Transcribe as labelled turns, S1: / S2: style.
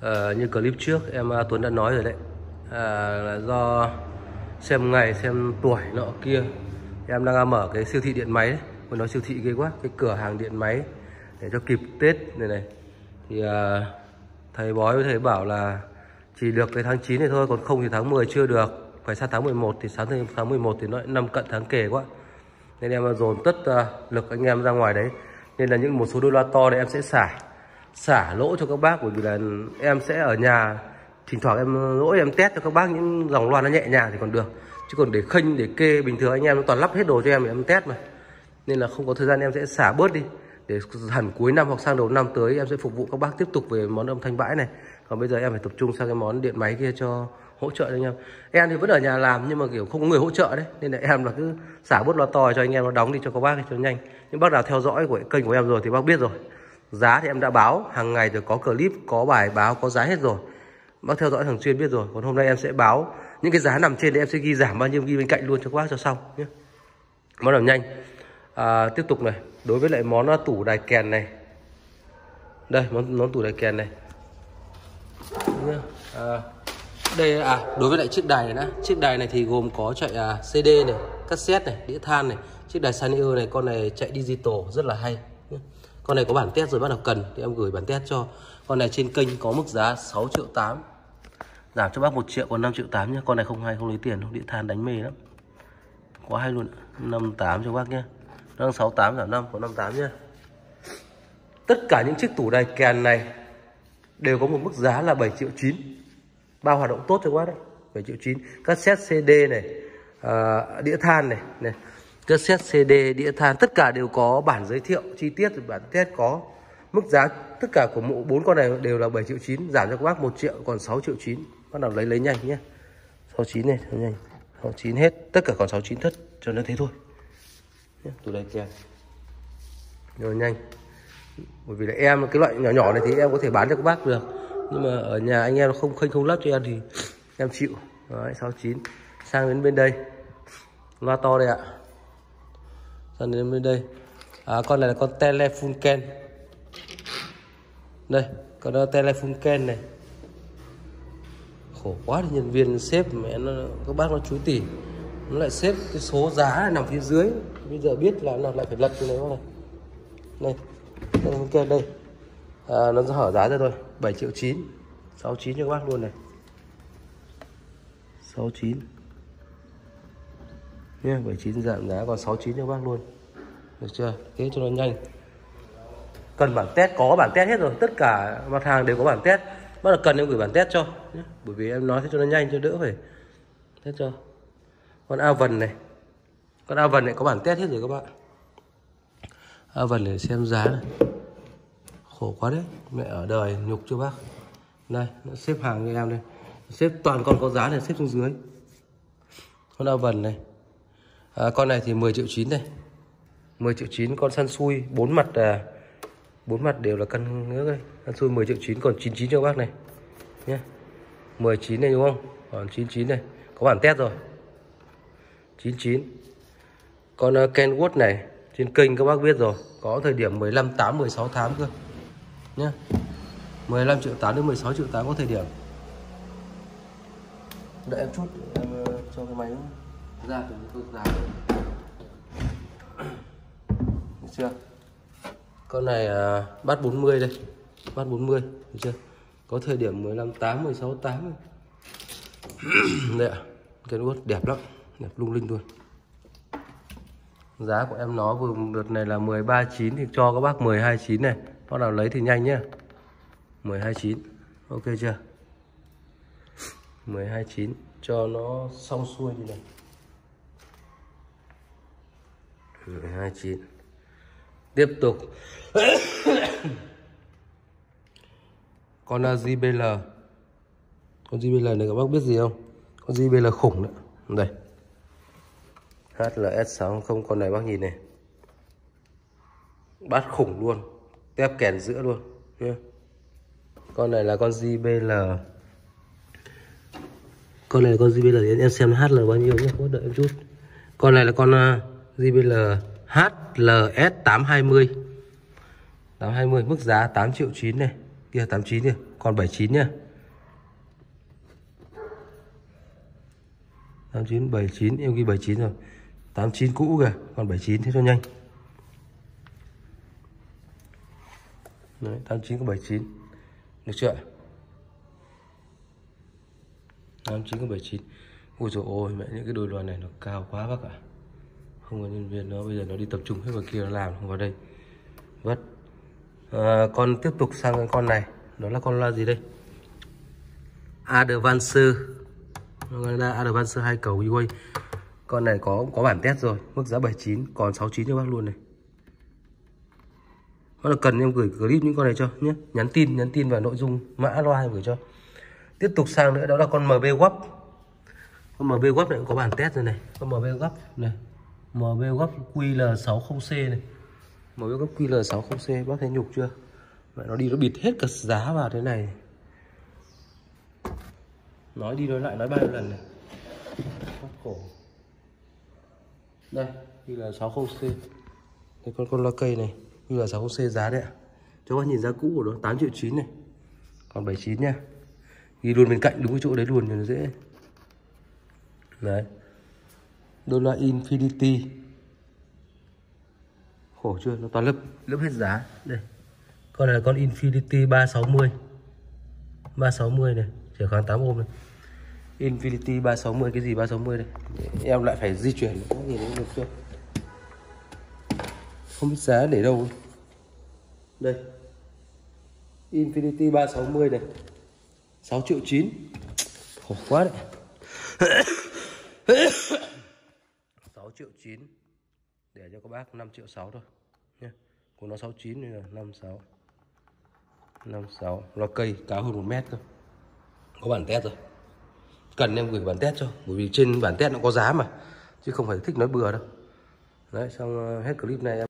S1: à, như clip trước em à, Tuấn đã nói rồi đấy. À, là do xem ngày xem tuổi nọ kia. Em đang à, mở cái siêu thị điện máy. Đấy nói siêu thị ghê quá cái cửa hàng điện máy để cho kịp Tết này này. Thì à, thầy bói với thầy bảo là chỉ được cái tháng 9 này thôi còn không thì tháng 10 chưa được. Phải sang tháng 11 thì sáng tháng 11 thì nó năm cận tháng kề quá. Nên em à, dồn tất uh, lực anh em ra ngoài đấy. Nên là những một số đôi loa to này em sẽ xả xả lỗ cho các bác, bởi vì là em sẽ ở nhà, thỉnh thoảng em lỗi em test cho các bác những dòng loa nó nhẹ nhàng thì còn được. Chứ còn để khênh, để kê bình thường anh em toàn lắp hết đồ cho em để em test mà. Nên là không có thời gian em sẽ xả bớt đi. Để hẳn cuối năm hoặc sang đầu năm tới em sẽ phục vụ các bác tiếp tục về món âm thanh bãi này. Còn bây giờ em phải tập trung sang cái món điện máy kia cho hỗ trợ cho anh em. Em thì vẫn ở nhà làm nhưng mà kiểu không có người hỗ trợ đấy. Nên là em là cứ xả bớt loa to cho anh em, nó đóng đi cho các bác cho nhanh. Nhưng bác nào theo dõi của kênh của em rồi thì bác biết rồi giá thì em đã báo hàng ngày rồi có clip có bài báo có giá hết rồi. Bác theo dõi thường xuyên biết rồi còn hôm nay em sẽ báo những cái giá nằm trên thì em sẽ ghi giảm bao nhiêu ghi bên cạnh luôn cho các bác cho xong nhé. Món đầu nhanh. À, tiếp tục này đối với lại món tủ đài kèn này. Đây món món tủ đài kèn này. À, đây à đối với lại chiếc đài này đã chiếc đài này thì gồm có chạy à, CD này cassette này đĩa than này. Chiếc đài Sanyo này con này chạy digital rất là hay con này có bản test rồi bắt đầu cần thì em gửi bản test cho. Con này trên kênh có mức giá 6 triệu 8 giảm cho bác 1 triệu còn 5 triệu 8 nhé con này không hay không lấy tiền không điện than đánh mê lắm. Quá hay luôn. 58 cho bác nhé đang 68 giảm 5 còn 58 nhé tất cả những chiếc tủ đài kèn này đều có một mức giá là 7 triệu 9 bao hoạt động tốt cho bác đấy. 7 triệu 9 cassette CD này à, đĩa than này này cassette CD đĩa than, tất cả đều có. Bản giới thiệu chi tiết, bản test có. Mức giá tất cả của mẫu bốn con này đều là 7 triệu 9 giảm cho các bác 1 triệu, còn 6 triệu 9 bắt đầu lấy lấy nhanh nhé. 69 này nhanh. 69 hết. Tất cả còn 69 thất, cho nó thế thôi. Tủ đây kèm rồi, nhanh. Bởi vì là em, cái loại nhỏ nhỏ này thì em có thể bán cho các bác được. Nhưng mà ở nhà anh em không khênh không lắp cho em thì em chịu. Đấy 69 sang đến bên đây. Loa to đây ạ sang đến bên đây? À, con này là con telephone ken. Đây con đó telephone ken này. Khổ quá thì nhân viên xếp mẹ nó các bác nó chú tỉ. Nó lại xếp cái số giá nằm phía dưới. Bây giờ biết là nó lại phải lật cái này. Này này đây kia đây. À, nó hở giá ra thôi 7 triệu 9 69 cho các bác luôn này. 69 nhé 79 giảm giá còn 69 cho bác luôn. Được chưa? Thế cho nó nhanh. Cần bản test, có bản test hết rồi. Tất cả mặt hàng đều có bản test. Bắt là cần em gửi bản test cho nhé. bởi vì em nói thế cho nó nhanh, cho đỡ phải thế cho. Con ao vần này. Con ao vần này có bản test hết rồi các bạn ao vần để xem giá này. Khổ quá đấy. Mẹ ở đời nhục cho bác? Đây, nó xếp hàng cho em đây. Xếp toàn con có giá này, xếp xuống dưới. Con ao vần này à, con này thì 10 triệu 9 này 10 triệu 9 con săn xui bốn mặt à, bốn mặt đều là căn nước đây. Săn xui 10 triệu 9 còn 99 cho bác này. Nhé 19 này đúng không? Còn 99 này. Có bản test rồi. 99 con uh, Kenwood này trên kênh các bác biết rồi. Có thời điểm 15 8 16 tháng cơ. Nhé 15 triệu 8 đến 16 triệu 8 có thời điểm. Đợi em chút em uh, cho cái máy ra từ tôi giá được chưa? Con này à, bát 40 đây. Bát 40 được chưa? Có thời điểm 15 8 16 8 đây ạ cái nút đẹp lắm đẹp lung linh luôn. Giá của em nó vừa đợt này là 139 thì cho các bác 129 này. Bác nào lấy thì nhanh nhá. 129 ok chưa? 129 cho nó xong xuôi như này. 129 tiếp tục. Con JBL con JBL này các bác biết gì không? Con JBL khủng đấy. Đây. HLS6 con này bác nhìn này. Bát khủng luôn. Tép kèn giữa luôn. Nhé con này là con JBL con này là con JBL em xem HL bao nhiêu nhé đợi em chút. Con này là con uh, JBL HLS 820 820 mức giá 8 triệu 9 này. Kia 89 kia còn 79 nhá 89 79 em ghi 79 rồi. 89 cũ kìa còn 79 thế cho nhanh. Đấy, 89 có 79 được chưa? 89 có 79 Ôi dồi ôi mẹ những cái đôi loa này nó cao quá bác ạ. à. Không có nhân viên nó bây giờ nó đi tập trung hết vào kia nó làm không vào đây. Vất. À, Con tiếp tục sang cái con này. Đó là con loa gì đây? Advancer. Nó gọi là Advancer hai cầu E-Way Con này có có bản test rồi Mức giá 79 còn 69 cho bác luôn này. Nó là cần em gửi clip những con này cho nhé. Nhắn tin nhắn tin vào nội dung mã loa em gửi cho. Tiếp tục sang nữa đó là con MB Wap con MB Wap này cũng có bản test rồi này. Con MB Wap này. MB gấp QL60C này. MB gấp QL60C bác thấy nhục chưa? Vậy nó đi nó bịt hết cả giá vào thế này. Nói đi nói lại, nói bao nhiêu lần này. Phát khổ. Đây QL60C đây, con con loa cây này. QL60C giá đấy ạ. Cho bác nhìn giá cũ của nó 8 triệu 9 này. Còn 79 nha. Ghi luôn bên cạnh, đúng cái chỗ đấy luôn cho nó dễ. Đấy đô la infinity. Khổ chưa? Nó toàn lớp. Lớp hết giá. Đây. Con này là con infinity 360 360 này. Chỉ khoảng 8 ôm này. Infinity 360 cái gì 360 đây? Em lại phải di chuyển. Nữa nhìn được chưa? Không biết giá để đâu đây. Infinity 360 này. 6 triệu 9 Khổ quá đấy. 6 triệu 9 Để cho các bác 5 triệu 6 thôi, nhé. Của nó 69 nên là 56 56 Nó cây cao hơn 1 mét cơ. Có bản test rồi. Cần em gửi bản test cho, Bởi vì trên bản test nó có giá mà, Chứ không phải thích nói bừa đâu. Đấy, xong ờ, hết clip này em